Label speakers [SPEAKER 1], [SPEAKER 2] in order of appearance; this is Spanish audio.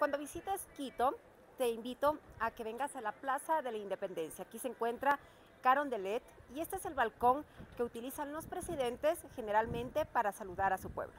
[SPEAKER 1] Cuando visites Quito, te invito a que vengas a la Plaza de la Independencia. Aquí se encuentra Carondelet y este es el balcón que utilizan los presidentes generalmente para saludar a su pueblo.